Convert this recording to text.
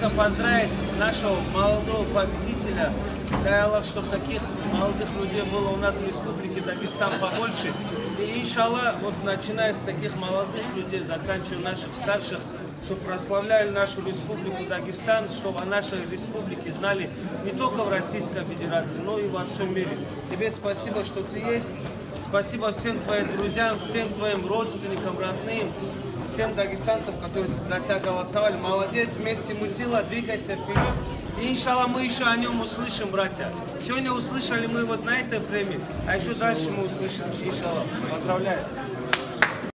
хочется поздравить нашего молодого победителя. Дай Аллах, чтобы таких молодых людей было у нас в Республике Дагестан побольше. И иншаллах, вот начиная с таких молодых людей, заканчивая наших старших, чтобы прославляли нашу Республику Дагестан, чтобы о нашей республике знали не только в Российской Федерации, но и во всем мире. Тебе спасибо, что ты есть. Спасибо всем твоим друзьям, всем твоим родственникам, родным, всем дагестанцам, которые за тебя голосовали. Молодец, вместе мы сила, двигайся вперед. И иншалла мы еще о нем услышим, братья. Сегодня услышали мы вот на это время, а еще дальше мы услышим, иншалла. Поздравляю.